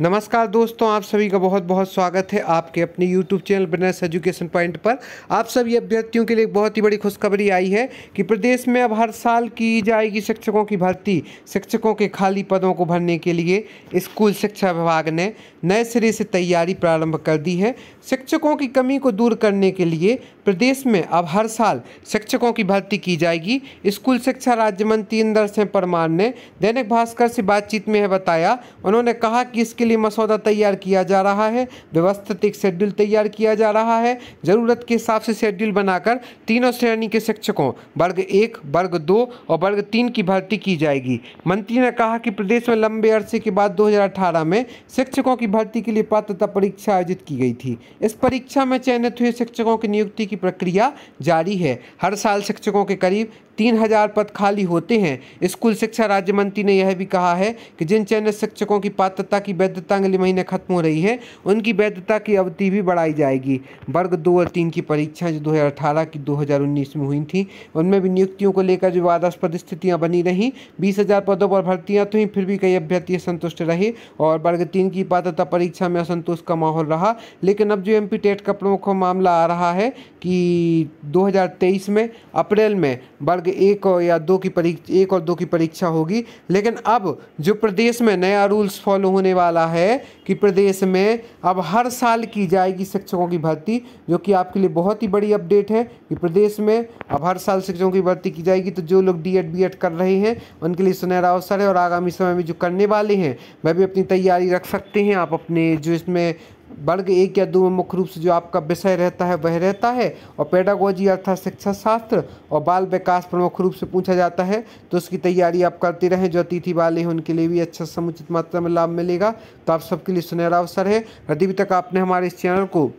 नमस्कार दोस्तों, आप सभी का बहुत बहुत स्वागत है आपके अपने YouTube channel business education point पर। आप सभी अभ्यर्थियों के लिए बहुत ही बड़ी खुशखबरी आई है कि प्रदेश में अब हर साल की जाएगी शिक्षकों की भर्ती, शिक्षकों के खाली पदों को भरने के लिए स्कूल शिक्षा विभाग ने नए सिरे से तैयारी प्रारंभ कर दी है। शिक्षकों की कमी को दूर करने के लिए प्रदेश में अब हर साल शिक्षकों की भर्ती की जाएगी। स्कूल शिक्षा राज्य मंत्री इंदर सिंह परमार ने दैनिक भास्कर से बातचीत में बताया, उन्होंने कहा कि इसके के लिए मसौदा तैयार किया जा रहा है। व्यवस्थित एक शेड्यूल तैयार किया जा रहा है। ज़रूरत के हिसाब से शेड्यूल बनाकर तीनों श्रेणी के शिक्षकों, वर्ग एक, वर्ग दो और वर्ग तीन की भर्ती की जाएगी। मंत्री ने कहा कि प्रदेश में लंबे अरसे के बाद 2018 में शिक्षकों की भर्ती के लिए पात्रता परीक्षा आयोजित की गई थी। इस परीक्षा में चयनित हुए शिक्षकों की नियुक्ति की प्रक्रिया जारी है। हर साल शिक्षकों के करीब तीन हज़ार पद खाली होते हैं। स्कूल शिक्षा राज्य मंत्री ने यह भी कहा है कि जिन चयनित शिक्षकों की पात्रता की वैधता अगले महीने खत्म हो रही है, उनकी वैधता की अवधि भी बढ़ाई जाएगी। वर्ग दो और तीन की परीक्षाएँ जो 2018 की 2019 में हुई थी, उनमें भी नियुक्तियों को लेकर जो विवादास्पद स्थितियाँ बनी रहीं, बीस पदों पर भर्तियाँ तो ही फिर भी कई अभ्यर्थी संतुष्ट रहे और वर्ग तीन की पात्रता परीक्षा में असंतोष का माहौल रहा। लेकिन अब जो एमपी टेट का प्रमुख मामला आ रहा है कि 2023 में, अप्रैल में वर्ग वर्ग एक और या दो की परीक्षा एक और दो की परीक्षा होगी। लेकिन अब जो प्रदेश में नया रूल्स फॉलो होने वाला है कि प्रदेश में अब हर साल की जाएगी शिक्षकों की भर्ती, जो कि आपके लिए बहुत ही बड़ी अपडेट है कि प्रदेश में अब हर साल शिक्षकों की भर्ती की जाएगी। तो जो लोग डी एड बी एड कर रहे हैं, उनके लिए सुनहरा अवसर है और आगामी समय में जो करने वाले हैं वह भी अपनी तैयारी रख सकते हैं। आप अपने जो इसमें वर्ग एक या दो में मुख्य रूप से जो आपका विषय रहता है, वह रहता है। और पेडागोजी अर्थात शिक्षा शास्त्र और बाल विकास प्रमुख रूप से पूछा जाता है। तो उसकी तैयारी आप करते रहें। जो अतिथि वाले हैं, उनके लिए भी अच्छा समुचित मात्रा में लाभ मिलेगा। तो आप सबके लिए सुनहरा अवसर है। अभी तक आपने हमारे इस चैनल को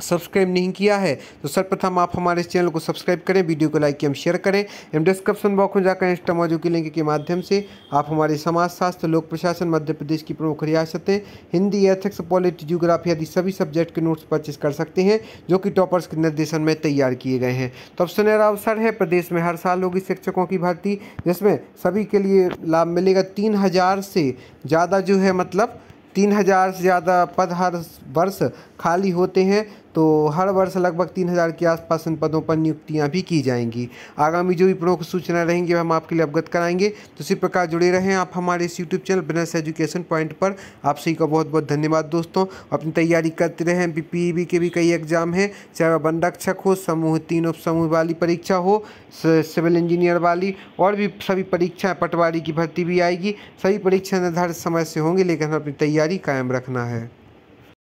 सब्सक्राइब नहीं किया है तो सर्वप्रथम आप हमारे चैनल को सब्सक्राइब करें, वीडियो को लाइक एवं शेयर करें। एवं डिस्क्रिप्शन बॉक्स में जाकर इंस्टा की लिंक के माध्यम से आप हमारे समाज, शास्त्र, लोक प्रशासन, मध्य प्रदेश की प्रमुख रियासतें, हिंदी एथिक्स पॉलिटी जियोग्राफी आदि सभी सब्जेक्ट के नोट्स परचेज कर सकते हैं, जो कि टॉपर्स के निर्देशन में तैयार किए गए हैं। तो अब सुनहरा अवसर है, प्रदेश में हर साल होगी शिक्षकों की भर्ती, जिसमें सभी के लिए लाभ मिलेगा तीन हज़ार से ज़्यादा जो है मतलब तीन हज़ार से ज़्यादा पद हर वर्ष खाली होते हैं। तो हर वर्ष लगभग तीन हज़ार के आसपास इन पदों पर नियुक्तियाँ भी की जाएँगी। आगामी जो भी प्रमुख सूचना रहेंगी हम आपके लिए अवगत कराएँगे। तो इसी प्रकार जुड़े रहें आप हमारे इस YouTube channel business education point पर। आप सभी का बहुत बहुत धन्यवाद दोस्तों। अपनी तैयारी करते रहें। पी के भी कई एग्ज़ाम हैं। चाहे वह वन रक्षक हो, समूह तीन उप समूह वाली परीक्षा हो सिविल इंजीनियर वाली, और भी सभी परीक्षाएँ, पटवारी की भर्ती भी आएगी। सभी परीक्षा निर्धारित समय से होंगी, लेकिन अपनी तैयारी कायम रखना है।